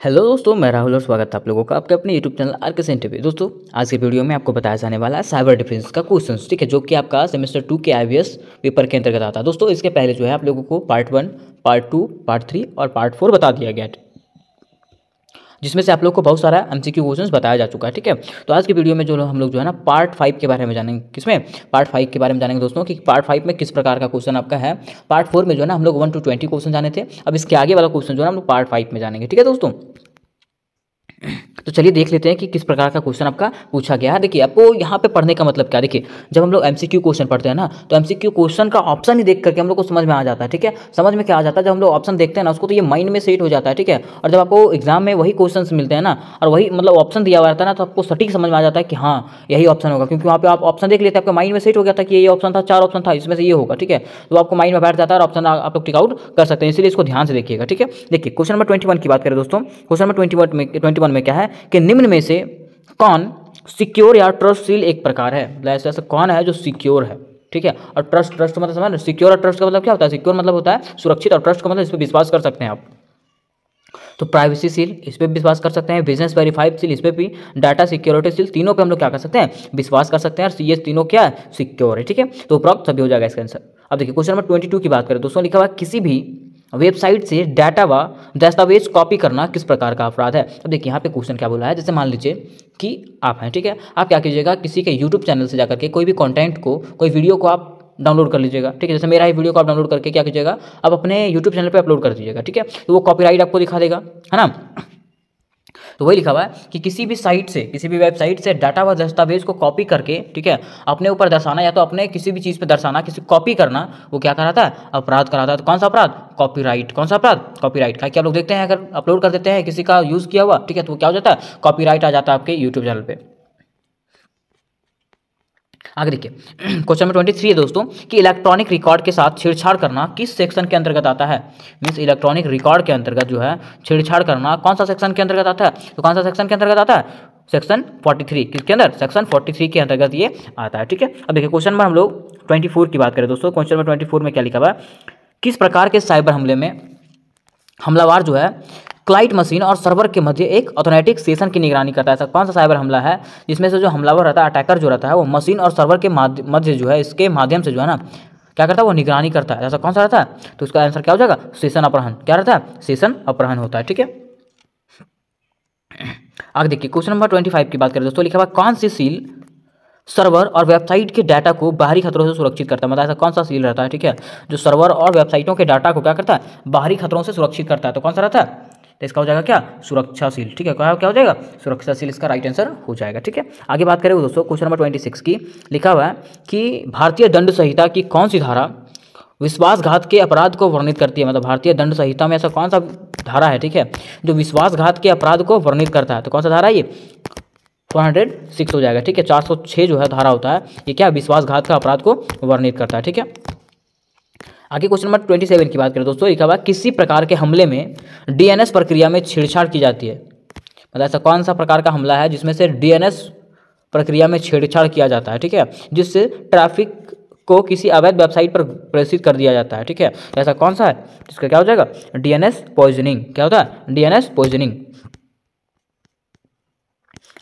Hello दोस्तों, मैं राहुल और स्वागत है आप लोगों का आपके अपने YouTube channel R K centre पे दोस्तों, आज के वीडियो में आपको बताया जाने वाला है साइबर डिफेंस का क्वेश्चन ठीक है, जो कि आपका सेमेस्टर टू के आईवीएस पेपर के अंतर्गत आता है। दोस्तों, इसके पहले जो है, आप लोगों को part one part two part three और पार्ट फोर बता दिया गया जिसमें से आप लोग को बहुत सारा एम सी क्वेश्चन बताया जा चुका है, ठीक है? तो आज की वीडियो में जो हम लोग जो है ना पार्ट फाइव के बारे में जानेंगे किसमें? पार्ट फाइव के बारे में जानेंगे दोस्तों कि पार्ट फाइव में किस प्रकार का क्वेश्चन आपका है। पार्ट फोर में जो है ना, हम लोग वन टू ट्वेंटी क्वेश्चन जाने थे। अब इसके आगे वाला क्वेश्चन जो है ना, हम लोग पार्ट फाइव में जानेंगे, ठीक है दोस्तों? तो चलिए देख लेते हैं कि किस प्रकार का क्वेश्चन आपका पूछा गया है। देखिए आपको यहाँ पे पढ़ने का मतलब क्या? देखिए, जब हम लोग एमसीक्यू क्वेश्चन पढ़ते हैं ना तो एमसीक्यू क्वेश्चन का ऑप्शन ही देख करके हम लोग को समझ में आ जाता है, ठीक है? समझ में क्या आ जाता है? जब हम लोग ऑप्शन देखते हैं ना, उसको तो ये माइंड में सेट हो जाता है, ठीक है? और जब आपको एग्ज़ाम में वही क्वेश्चन मिलते हैं ना, और वही मतलब ऑप्शन दिया हुआ रहता है ना तो आपको सटीक समझ में आ जाता है कि हाँ यही ऑप्शन होगा। क्योंकि वहाँ पे आप ऑप्शन देख लेते हैं, आपके माइंड में सेट हो गया था कि ये ऑप्शन था, चार ऑप्शन था, इसमें से ये होगा, ठीक है? तो आपको माइंड में बैठ जाता है और ऑप्शन आप लोग टिक आउट कर सकते हैं। इसलिए इसको ध्यान से देखिएगा, ठीक है? देखिए क्वेश्चन नंबर ट्वेंटी की बात करें दोस्तों। क्वेश्चन नंबर ट्वेंटी में ट्वेंटी वन में क्या है कि निम्न में से कौन सिक्योर या ट्रस्टशील एक प्रकार है। मतलब ऐसा ऐसा कौन है जो सिक्योर है, ठीक है? और ट्रस्ट ट्रस्ट मतलब समझ सिक्योर और ट्रस्ट का मतलब क्या होता है? सिक्योर मतलब होता है सुरक्षित और ट्रस्ट का मतलब इस पर विश्वास कर सकते हैं आप। तो प्राइवेसी सील, इस पर विश्वास कर सकते हैं। बिज़नेस वेरीफाइड सील, इस पर भी डाटा सिक्योरिटी सील, तीनों पे हम लोग क्या कर सकते हैं? विश्वास कर सकते हैं। और ये तीनों क्या है? सिक्योर है, ठीक है? तो उपरोक्त सभी हो जाएगा इसका आंसर। अब देखिए, क्वेश्चन नंबर ट्वेंटी की बात करें। दोस्तों, लिखा हुआ किसी भी वेबसाइट से डाटा व दस्तावेज़ कॉपी करना किस प्रकार का अपराध है? अब देखिए, यहाँ पे क्वेश्चन क्या बोला है? जैसे मान लीजिए कि आप हैं, ठीक है? आप क्या कीजिएगा, किसी के यूट्यूब चैनल से जाकर के कोई भी कंटेंट को, कोई वीडियो को आप डाउनलोड कर लीजिएगा, ठीक है? जैसे मेरा ही वीडियो को आप डाउनलोड करके क्या कीजिएगा, आप अपने यूट्यूब चैनल पर अपलोड कर दीजिएगा, ठीक है? तो वो कॉपीराइट आपको दिखा देगा, है ना? तो वही लिखा हुआ है कि किसी भी साइट से, किसी भी वेबसाइट से डाटा व दस्तावेज़ को कॉपी करके, ठीक है, अपने ऊपर दर्शाना या तो अपने किसी भी चीज़ पर दर्शाना, किसी कॉपी करना, वो क्या कराता है? अपराध कराता है। तो कौन सा अपराध? कॉपीराइट कौन सा अपराध? कॉपीराइट का। क्या लोग देखते हैं? अगर अपलोड कर देते हैं, किसी का यूज़ किया हुआ, ठीक है तो क्या हो जाता है? कॉपीराइट आ जाता है आपके यूट्यूब चैनल पर आगे देखिए। क्वेश्चन नंबर ट्वेंटी थ्री है दोस्तों, कि इलेक्ट्रॉनिक रिकॉर्ड के साथ छेड़छाड़ करना किस सेक्शन के अंतर्गत आता है? मीन्स इलेक्ट्रॉनिक रिकॉर्ड के अंतर्गत जो है, छेड़छाड़ करना कौन सा सेक्शन के अंतर्गत आता है? तो कौन सा सेक्शन के अंतर्गत आता है? सेक्शन 43 किसके अंदर? सेक्शन 43 के अंतर्गत ये आता है, ठीक है? अब देखिए क्वेश्चन नंबर हम लोग 24 की बात करें दोस्तों। क्वेश्चन नंबर 24 में क्या लिखा हुआ है? किस प्रकार के साइबर हमले में हमलावर जो है क्लाइट मशीन और सर्वर के मध्य एक ऑथोनेटिक सेशन की निगरानी करता है। ऐसा कौन सा साइबर हमला है? जिसमें से जो हमलावर रहता है अटैकर जो रहता है, वो मशीन और सर्वर के मध्य जो है, इसके माध्यम से जो है ना, क्या करता है? वो निगरानी करता है। ऐसा कौन सा रहता है? तो इसका आंसर क्या हो जाएगा? सेशन अपहरण। क्या रहता है? सेशन अपहरण होता है, ठीक है? आगे देखिए क्वेश्चन नंबर ट्वेंटी फाइव की बात करें, दोस्तों, लिखा हुआ कौन सी सील सर्वर और वेबसाइट के डाटा को बाहरी खतरों से सुरक्षित करता है? मतलब ऐसा कौन सा सील रहता है, ठीक है? जो सर्वर और वेबसाइटों के डाटा को क्या करता है? बाहरी खतरों से सुरक्षित करता है। तो कौन सा रहता है? तो इसका हो जाएगा क्या? सुरक्षाशील। ठीक है क्या क्या हो जाएगा? सुरक्षाशील इसका राइट आंसर हो जाएगा, ठीक है? आगे बात करें दोस्तों क्वेश्चन नंबर ट्वेंटी सिक्स की, लिखा हुआ है कि भारतीय दंड संहिता की कौन सी धारा विश्वासघात के अपराध को वर्णित करती है? मतलब भारतीय दंड संहिता में ऐसा कौन सा धारा है, ठीक है? जो विश्वासघात के अपराध को वर्णित करता है। तो कौन सा धारा है ये? फोर हंड्रेड सिक्स हो जाएगा, ठीक है? चार सौ छः जो है धारा होता है, ये क्या? विश्वासघात का अपराध को वर्णित करता है, ठीक है? आगे क्वेश्चन नंबर ट्वेंटी सेवन की बात करें दोस्तों, लिखा हुआ किसी प्रकार के हमले में डीएनएस प्रक्रिया में छेड़छाड़ की जाती है। मतलब ऐसा कौन सा प्रकार का हमला है जिसमें से डीएनएस प्रक्रिया में छेड़छाड़ किया जाता है, ठीक है? जिससे ट्रैफ़िक को किसी अवैध वेबसाइट पर प्रेषित कर दिया जाता है, ठीक है? तो ऐसा कौन सा है? जिसका क्या हो जाएगा? डीएनएस पॉइजनिंग क्या होता है? डीएनएस पॉइजनिंग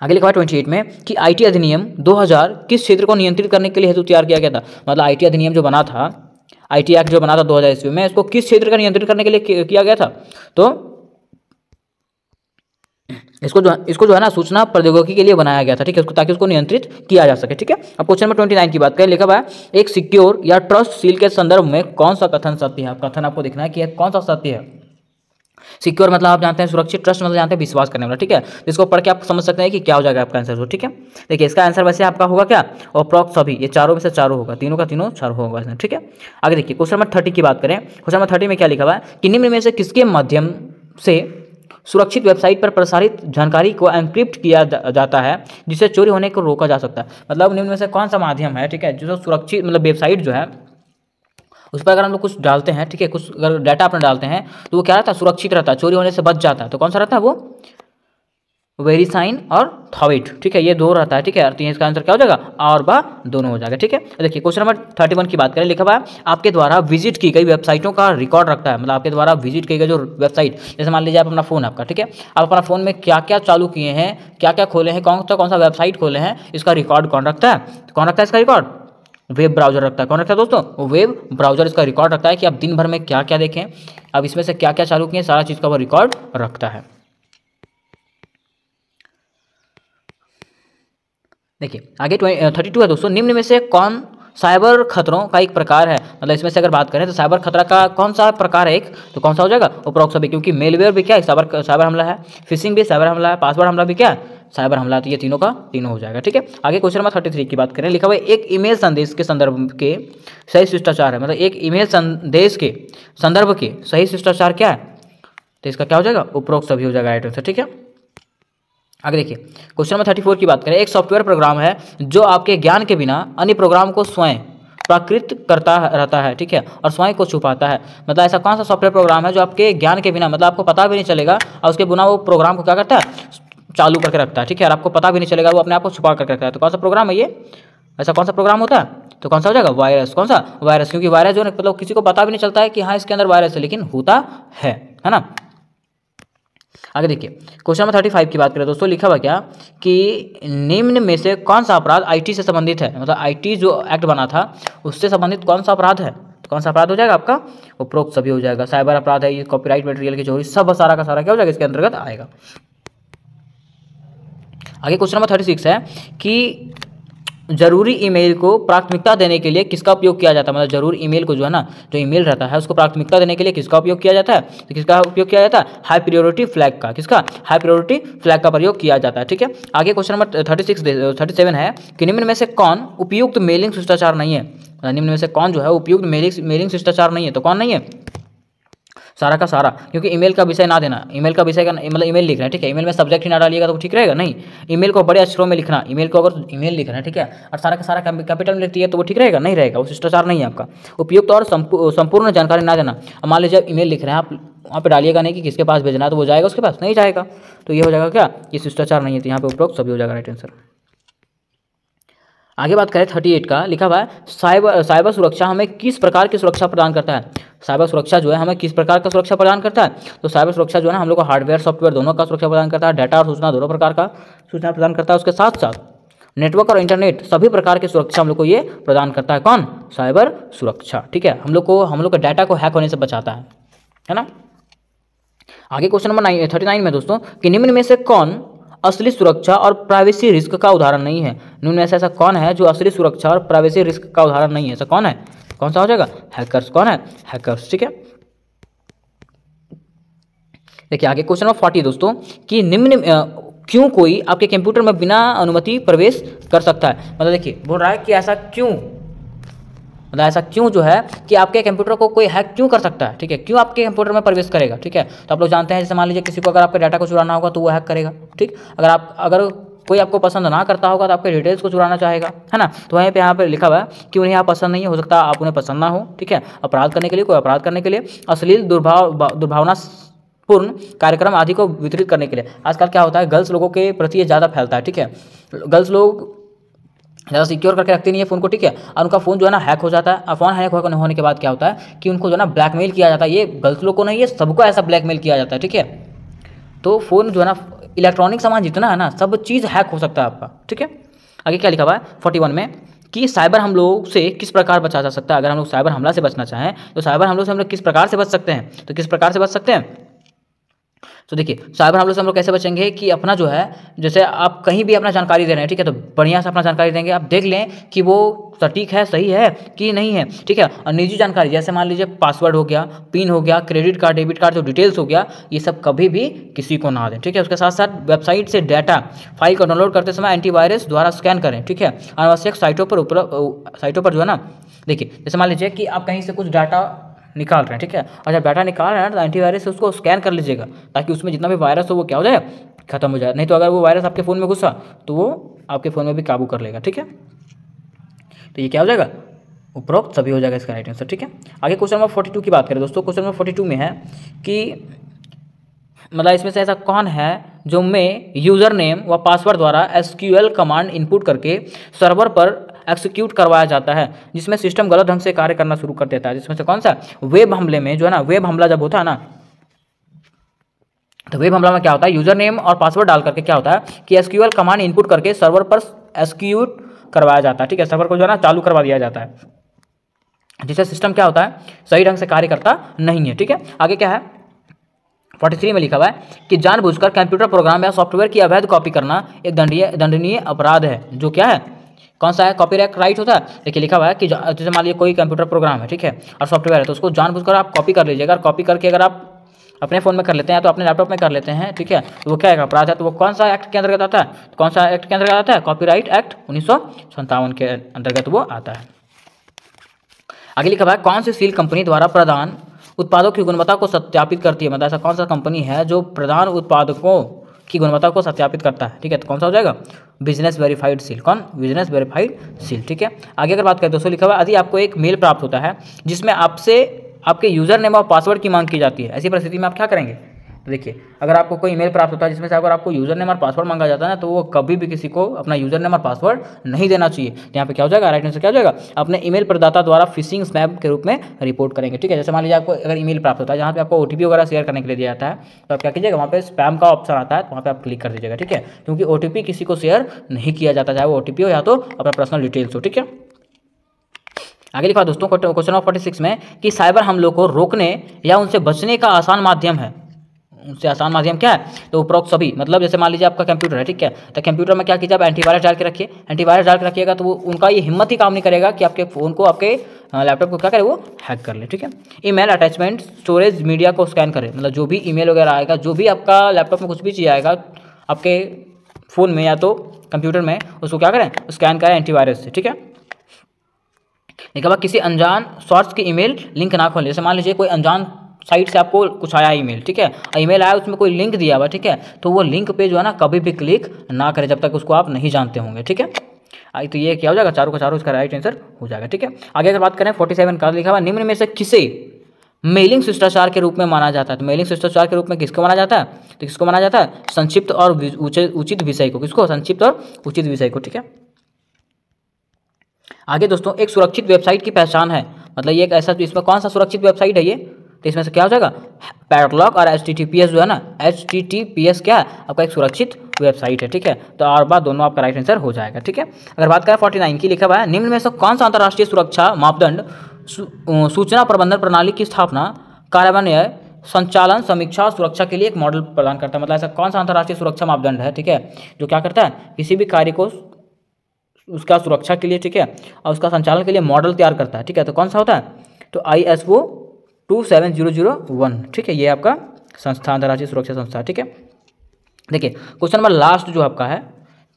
आगे लिखा हुआ ट्वेंटी एट में कि आईटी अधिनियम 2000 किस क्षेत्र को नियंत्रित करने के लिए हेतु तैयार किया गया था? मतलब आईटी अधिनियम जो बना था आईटी एक्ट जो बना था 2000 ईस्वी में, इसको किस क्षेत्र का नियंत्रित करने के लिए किया गया था? तो इसको जो इसको जो है ना सूचना प्रौद्योगिकी के लिए बनाया गया था, ठीक है? उसको, ताकि उसको नियंत्रित किया जा सके, ठीक है? अब क्वेश्चन नंबर ट्वेंटी नाइन की बात करें, लिखा हुआ है, एक सिक्योर या ट्रस्ट सील के संदर्भ में कौन सा कथन सत्य है? कथन आपको देखना है कि कौन सा सत्य है। सिक्योर मतलब आप जानते हैं सुरक्षित ट्रस्ट मतलब जानते हैं विश्वास करने वाला ठीक है? तो इसको पढ़ के आप समझ सकते हैं कि क्या हो जाएगा आपका आंसर ठीक है? देखिए इसका आंसर वैसे आपका होगा क्या? और प्रॉक सभी ये चारों में से चारों होगा तीनों का तीनों चारों होगा ठीक है? आगे देखिए क्वेश्चन नंबर थर्टी की बात करें। क्वेश्चन नंबर थर्टी में क्या लिखा हुआ है? कि निम्न में से किसके माध्यम से सुरक्षित वेबसाइट पर प्रसारित जानकारी को एनक्रिप्ट किया जा, जाता है जिससे चोरी होने को रोका जा सकता है? मतलब निम्न में से कौन सा माध्यम है ठीक है? जो सुरक्षित मतलब वेबसाइट जो है उस पर अगर हम लोग कुछ डालते हैं, ठीक है, कुछ अगर डाटा अपना डालते हैं तो वो क्या रहता है? सुरक्षित रहता है, चोरी होने से बच जाता है। तो कौन सा रहता है वो? वेरीसाइन और थॉविट ठीक है, ये दो रहता है, ठीक है इसका आंसर क्या हो जाएगा? और बा दोनों हो जाएगा, ठीक है। देखिए क्वेश्चन नंबर थर्टी वन की बात करें, लिखा हुआ है, आपके द्वारा विज़िट की गई वेबसाइटों का रिकॉर्ड रखता है मतलब आपके द्वारा विज़िट की गई जो वेबसाइट जैसे मान लीजिए आप अपना फ़ोन आपका, ठीक है, आप अपना फ़ोन में क्या क्या चालू किए हैं क्या क्या खोले हैं कौन सा कौन सा वेबसाइट खोले हैं, इसका रिकॉर्ड कौन रखता है? तो कौन रखता है इसका रिकॉर्ड वेब ब्राउज़र रखता है। कौन रखता है दोस्तों? वेब ब्राउज़र, इसका रिकॉर्ड रखता है कि आप दिन भर में क्या क्या देखें। अब इसमें से क्या क्या चालू किए सारा चीज़ का वो रिकॉर्ड रखता है। देखिए, आगे थर्टी टू है दोस्तों। निम्न में से कौन साइबर खतरों का एक प्रकार है? मतलब इसमें से अगर बात करें तो साइबर खतरा का कौन सा प्रकार है एक? तो कौन सा हो जाएगा? उपरोक्त सभी क्योंकि मेलवेयर भी क्या है? साइबर साइबर हमला है। फिशिंग भी साइबर हमला है। पासवर्ड हमला भी क्या है? साइबर हमला तो ये तीनों का तीनों हो जाएगा, ठीक है? आगे क्वेश्चन नंबर थर्टी थ्री की बात करें, लिखा हुआ एक ईमेल संदेश के संदर्भ के सही शिष्टाचार है मतलब एक ईमेल संदेश के संदर्भ के सही शिष्टाचार क्या है? तो इसका क्या हो जाएगा? उपरोक्त सभी हो जाएगा राइट आंसर ठीक है? आगे देखिए क्वेश्चन नंबर थर्टी फोर की बात करें, एक सॉफ्टवेयर प्रोग्राम है जो आपके ज्ञान के बिना अन्य प्रोग्राम को स्वयं प्राकृत करता रहता है, ठीक है? और स्वयं को छुपाता है। मतलब ऐसा कौन सा सॉफ्टवेयर प्रोग्राम है जो आपके ज्ञान के बिना मतलब आपको पता भी नहीं चलेगा, और उसके बिना वो प्रोग्राम को क्या करता है? चालू करके रखता है, ठीक है? और आपको पता भी नहीं चलेगा, वो अपने आप को छुपा करके रखता है। तो कौन सा प्रोग्राम है ये? ऐसा कौन सा प्रोग्राम होता है? तो कौन सा हो जाएगा? वायरस कौन सा? वायरस क्योंकि वायरस जो है मतलब किसी को पता भी नहीं चलता है कि हाँ इसके अंदर वायरस है, लेकिन होता है है ना? आगे देखिए क्वेश्चन नंबर थर्टी फाइव की बात करें, दोस्तों, लिखा हुआ क्या? कि निम्न में से कौन सा अपराध आईटी से संबंधित है? मतलब आईटी जो एक्ट बना था, उससे संबंधित कौन सा अपराध है? तो कौन सा अपराध हो जाएगा आपका? उपरोक्त सभी हो जाएगा। साइबर अपराध है, ये कॉपीराइट मटेरियल की चोरी, सब सारा का सारा क्या हो जाएगा? इसके अंतर्गत आएगा। आगे क्वेश्चन नंबर थर्टी सिक्स है कि ज़रूरी ईमेल को प्राथमिकता देने के लिए किसका उपयोग किया जाता है? मतलब ज़रूरी ईमेल को जो है ना, जो ईमेल रहता है, उसको प्राथमिकता देने के लिए किसका उपयोग किया जाता है? तो किसका उपयोग किया जाता है? हाई प्रियोरिटी फ्लैग का। किसका? हाई प्रियोरिटी फ्लैग का प्रयोग किया जाता है, ठीक है? आगे question number thirty six thirty seven है कि निम्न में से कौन उपयुक्त मेलिंग शिष्टाचार नहीं है? मतलब निम्न में से कौन जो है उपयुक्त मेलिंग मेलिंग शिष्टाचार नहीं है तो कौन नहीं है? सारा का सारा। क्योंकि ईमेल का विषय ना देना। ईमेल का विषय का मतलब ईमेल लिखना है, ठीक है? ईमेल में सब्जेक्ट ही ना डालिएगा तो ठीक रहेगा? नहीं। ईमेल को बड़े अक्षरों में लिखना। ईमेल को अगर ईमेल लिखना है, ठीक है? और सारा का सारा कैपिटल में लिखती है तो वो ठीक रहेगा? नहीं रहेगा। वो शिष्टाचार नहीं है आपका। उपयुक्त और संपूर्ण जानकारी ना देना। मान लीजिए ईमेल लिख रहे हैं, आप वहाँ पे डालिएगा नहीं कि किसके पास भेजना है तो वो जाएगा उसके पास? नहीं जाएगा। तो ये हो जाएगा क्या? ये शिष्टाचार नहीं है तो यहाँ पे उपरोक्त सभी हो जाएगा राइट आंसर आगे बात करें थर्टी एट का, लिखा हुआ है, साइबर साइबर सुरक्षा हमें किस प्रकार की सुरक्षा प्रदान करता है? साइबर सुरक्षा जो है हमें किस प्रकार का सुरक्षा प्रदान करता है? तो साइबर सुरक्षा जो है हम लोग को हार्डवेयर, सॉफ्टवेयर दोनों का सुरक्षा प्रदान करता है, डाटा और सूचना दोनों प्रकार का सूचना प्रदान करता है, उसके साथ साथ नेटवर्क और इंटरनेट सभी प्रकार की सुरक्षा हम लोग को ये प्रदान करता है। कौन? साइबर सुरक्षा, ठीक है? हम लोग को, हम लोग के डाटा को हैक होने से बचाता है है ना? आगे question number nine, thirty nine में दोस्तों, कि निम्न में से कौन असली सुरक्षा और प्राइवेसी रिस्क का उदाहरण नहीं है। निम्न में से ऐसा कौन है जो असली सुरक्षा और प्राइवेसी रिस्क का उदाहरण नहीं है? ऐसा कौन है? कौन सा हो जाएगा? हैकर्स कौन है? हैकर्स, ठीक है? देखिए, आगे क्वेश्चन नंबर फोर्टी दोस्तों, कि निम्न क्यों कोई आपके कंप्यूटर में बिना अनुमति प्रवेश कर सकता है? मतलब देखिए, बोल रहा है कि ऐसा क्यों? मतलब ऐसा क्यों जो है कि आपके कंप्यूटर को कोई हैक क्यों कर सकता है? ठीक है, क्यों आपके कंप्यूटर में प्रवेश करेगा? ठीक है तो आप लोग जानते हैं, जैसे मान लीजिए किसी को अगर आपके डाटा को चुराना होगा तो वो हैक करेगा। ठीक? अगर आप अगर कोई आपको पसंद ना करता होगा तो आपके डिटेल्स को चुराना चाहेगा, है ना? तो वहीं पे यहाँ पे लिखा हुआ है कि उन्हें यहाँ पसंद नहीं हो सकता आप उन्हें पसंद ना हो, ठीक है? अपराध करने के लिए, कोई अपराध करने के लिए, अश्लील दुर्भाव दुर्भावना पूर्ण कार्यक्रम आदि को वितरित करने के लिए। आजकल क्या होता है, गर्ल्स लोगों के प्रति ये ज़्यादा फैलता है, ठीक है? गर्ल्स लोग ज़्यादा सिक्योर करके रखते नहीं है फ़ोन को, ठीक है? और उनका फ़ोन जो है ना हैक हो जाता है। और फ़ोन हैक होने के बाद क्या होता है कि उनको जो है ना ब्लैकमेल किया जाता है। ये गर्ल्स लोग को नहीं है सबको ऐसा ब्लैकमेल किया जाता है, ठीक है? तो फ़ोन जो है ना इलेक्ट्रॉनिक सामान जितना है ना, सब चीज़ हैक हो सकता है आपका, ठीक है? आगे क्या लिखा हुआ है? फोर्टी वन में कि साइबर हम लोग से किस प्रकार बचा जा सकता है? अगर हम लोग साइबर हमला से बचना चाहें तो साइबर हमलों से हम लोग किस प्रकार से बच सकते हैं? तो किस प्रकार से बच सकते हैं? तो देखिए साइबर हमलों से हम लोग कैसे बचेंगे कि अपना जो है, जैसे आप कहीं भी अपना जानकारी दे रहे हैं, ठीक है तो बढ़िया से अपना जानकारी देंगे। आप देख लें कि वो सटीक है, सही है कि नहीं है, ठीक है? और निजी जानकारी, जैसे मान लीजिए पासवर्ड हो गया पिन हो गया क्रेडिट कार्ड डेबिट कार्ड जो डिटेल्स हो गया, ये सब कभी भी किसी को ना दें, ठीक है? उसके साथ साथ वेबसाइट से डाटा फ़ाइल को डाउनलोड करते समय एंटीवायरस द्वारा स्कैन करें, ठीक है? अनावश्यक साइटों पर उपलब्ध, साइटों पर जो है ना, देखिए, जैसे मान लीजिए कि आप कहीं से कुछ डाटा निकाल रहे हैं, ठीक है? और जब डाटा निकाल रहे हैं तो एंटीवायरस से उसको स्कैन कर लीजिएगा, ताकि उसमें जितना भी वायरस हो वो क्या हो जाए, खत्म हो जाए। नहीं तो अगर वो वायरस आपके फ़ोन में घुसा तो वो आपके फ़ोन में भी काबू कर लेगा, ठीक है? तो ये क्या हो जाएगा? उपरोक्त सभी हो जाएगा इसका राइट आंसर ठीक है? आगे क्वेश्चन नंबर फोर्टी टू की बात करें दोस्तों क्वेश्चन नंबर फोर्टी में है कि मतलब इसमें से ऐसा कौन है जो मैं यूज़र नेम व पासवर्ड द्वारा एसक्यूएल कमांड इनपुट करके सर्वर पर एक्सिक्यूट करवाया जाता है, जिसमें सिस्टम गलत ढंग से कार्य करना शुरू कर देता है। जिसमें से कौन सा? वेब हमले में जो है ना वेब हमला जब होता है ना तो वेब हमला में क्या होता है? यूज़र नेम और पासवर्ड डाल करके क्या होता है कि एसक्यूएल कमांड इनपुट करके सर्वर पर एक्सिक्यूट करवाया जाता है, ठीक है? सर्वर को जो है ना, चालू करवा दिया जाता है। जिससे सिस्टम क्या होता है? सही ढंग से कार्य करता नहीं है, ठीक है? आगे क्या है? 43 में लिखा हुआ है कि जानबूझकर कंप्यूटर प्रोग्राम या सॉफ्टवेयर की अवैध कॉपी करना एक दंडनीय अपराध है, जो क्या है? कौन सा है? कॉपी राइट होता है। देखिए, लिखा हुआ है कि जैसे मान लीजिए कोई कंप्यूटर प्रोग्राम है, ठीक है, और सॉफ्टवेयर है तो उसको जानबूझकर आप कॉपी कर लीजिएगा। कॉपी करके अगर आप अपने फ़ोन में कर लेते हैं तो अपने लैपटॉप में कर लेते हैं, ठीक है तो वो क्या है? अपराध है तो वो कौन सा एक्ट के अंतर्गत आता है? तो कौन सा एक्ट के अंतर्गत आता है? कॉपीराइट एक्ट उन्नीस सौ सत्तावन के अंतर्गत वो आता है। आगे लिखा हुआ है, कौन सी सील कंपनी द्वारा प्रदान उत्पादों की गुणवत्ता को सत्यापित करती है? मतलब ऐसा कौन सा कंपनी है जो प्रधान उत्पादकों की गुणवत्ता को सत्यापित करता है, ठीक है? तो कौन सा हो जाएगा? बिज़नेस वेरीफाइड सील कौन? बिज़नेस वेरीफाइड सील ठीक है? आगे अगर बात करें दोस्तों लिखा हुआ यदि आपको एक मेल प्राप्त होता है, जिसमें आपसे, आपके यूज़र नेम और पासवर्ड की मांग की जाती है। ऐसी परिस्थिति में आप क्या करेंगे? तो देखिए, अगर आपको कोई ईमेल प्राप्त होता है जिसमें से अगर आपको यूज़र नेम और पासवर्ड मांगा जाता है ना तो वो कभी भी किसी को अपना यूज़र नेम और पासवर्ड नहीं देना चाहिए। तो यहाँ पे क्या हो जाएगा? राइट आंसर क्या हो जाएगा? अपने ईमेल प्रदाता द्वारा फिशिंग स्नैप के रूप में रिपोर्ट करेंगे। ठीक है, जैसे मान लीजिए आपको अगर ईमेल प्राप्त होता है, जहाँ पे आपको ओटीपी वगैरह शेयर करने के लिए दिया जाता है तो आप क्या कीजिएगा? वहाँ पे स्पैम का ऑप्शन आता है तो वहाँ पे आप क्लिक कर दीजिएगा। ठीक है? क्योंकि ओटीपी किसी को शेयर नहीं किया जाता, चाहे वो ओ हो या तो अपना पर्सनल डिटेल्स हो। ठीक है? आगे लिखा, दोस्तों क्वेश्चन नंबर फोर्टी सिक्स में कि साइबर हमलों को रोकने या उनसे बचने का आसान माध्यम है। उनसे आसान माध्यम क्या है? तो उपरोक्त सभी मतलब जैसे मान लीजिए आपका कंप्यूटर है, ठीक है? तो कंप्यूटर में क्या कीजिए आप एंटीवायरस डाल के रखिए। एंटीवायरस डाल के रखिएगा तो वो, उनका ये हिम्मत ही काम नहीं करेगा कि आपके फ़ोन को, आपके लैपटॉप को क्या करे, वो हैक कर ले, ठीक है? ईमेल अटैचमेंट स्टोरेज मीडिया को स्कैन करे। मतलब जो भी ईमेल वगैरह आएगा, जो भी आपका लैपटॉप में कुछ भी चीज़ आएगा, आपके फ़ोन में या तो कंप्यूटर में, उसको क्या करें? स्कैन करें एंटीवायरस से, ठीक है? देखा किसी अनजान सोर्स की ईमेल लिंक ना खोलें। जैसे मान लीजिए कोई अनजान साइट से आपको कुछ आया ईमेल, ठीक है? ईमेल आया, उसमें कोई लिंक दिया हुआ, ठीक है? तो वो लिंक पे जो है ना, कभी भी क्लिक ना करें जब तक उसको आप नहीं जानते होंगे, ठीक है? आई तो ये क्या हो जाएगा? चारों का चारों, इसका राइट आंसर हो जाएगा, ठीक है? आगे अगर बात करें फोर्टी सेवन का लिखा हुआ, निम्न में से किसे मेलिंग शिष्टाचार के रूप में माना जाता है? तो मेलिंग शिष्टाचार के रूप में किसको माना जाता है? तो किसको माना जाता है? संक्षिप्त और उचित विषय को। किसको? संक्षिप्त और उचित विषय को, ठीक है? आगे दोस्तों, एक सुरक्षित वेबसाइट की पहचान है। मतलब ये एक ऐसा, इसमें कौन सा सुरक्षित वेबसाइट है ये? तो इसमें से क्या हो जाएगा? पैडलॉक और एच जो है ना एचटीटीपीएस क्या है? आपका एक सुरक्षित वेबसाइट है, ठीक है? तो और बात दोनों आपका राइट आंसर हो जाएगा, ठीक है? अगर बात करें फोर्टी नाइन की लिखा हुआ है, निम्न में से कौन सा अंतर्राष्ट्रीय सुरक्षा मापदंड सूचना प्रबंधन प्रणाली की स्थापना कार्यान्वय संचालन, समीक्षा और सुरक्षा के लिए एक मॉडल प्रदान करता है? मतलब ऐसा कौन सा अंतर्राष्ट्रीय सुरक्षा मापदंड है, ठीक है? जो क्या करता है? किसी भी कार्य को उसका सुरक्षा के लिए, ठीक है? और उसका संचालन के लिए मॉडल तैयार करता है, ठीक है? तो कौन सा होता है? तो I S O two seven zero zero one. ठीक है, ये आपका संस्था अंतर्राष्ट्रीय सुरक्षा संस्था, ठीक है? देखिए क्वेश्चन नंबर लास्ट जो आपका है,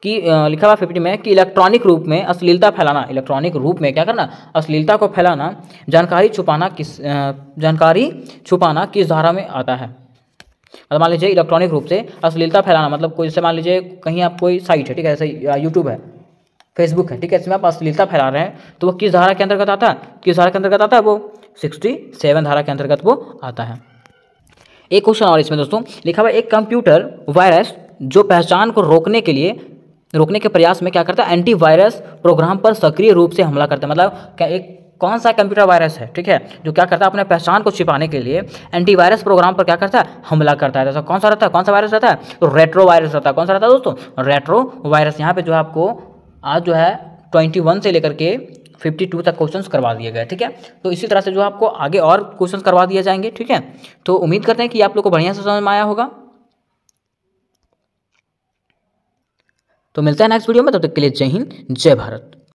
कि लिखा हुआ फिफ्टी में कि इलेक्ट्रॉनिक रूप में अश्लीलता फैलाना इलेक्ट्रॉनिक रूप में क्या करना? अश्लीलता को फैलाना, जानकारी छुपाना किस जानकारी छुपाना किस धारा में आता है? मतलब मान लीजिए इलेक्ट्रॉनिक रूप से अश्लीलता फैलाना मतलब कोई, जैसे मान लीजिए, कहीं आप कोई साइट है, ठीक है, जैसे यूट्यूब है फेसबुक है, ठीक है इसमें आप अश्लीलता फैला रहे हैं तो वो किस धारा के अंतर्गत आता है? किस धारा के अंतर्गत आता है वो? सिक्सटी सेवन धारा के अंतर्गत वो आता है। एक क्वेश्चन और इसमें दोस्तों, लिखा हुआ एक कंप्यूटर वायरस जो पहचान को रोकने के लिए, रोकने के प्रयास में क्या करता है? एंटीवायरस प्रोग्राम पर सक्रिय रूप से हमला करता है। मतलब क्या एक, कौन सा कंप्यूटर वायरस है, ठीक है? जो क्या करता है? अपने पहचान को छिपाने के लिए एंटीवायरस प्रोग्राम पर क्या करता है? हमला करता है। जैसा कौन सा रहता है? कौन सा वायरस रहता है? तो रेट्रो वायरस रहता है। कौन सा रहता है दोस्तों? रेट्रो वायरस यहाँ पे जो है आपको, आज जो है ट्वेंटी वन से लेकर के फिफ्टी टू तक क्वेश्चन करवा दिए गए, ठीक है? तो इसी तरह से जो आपको आगे और क्वेश्चन करवा दिए जाएँगे, ठीक है? तो उम्मीद करते हैं कि आप लोग को बढ़िया से समझ में आया होगा। तो मिलता है नेक्स्ट वीडियो में, तब तक के लिए जय हिंद, जय भारत।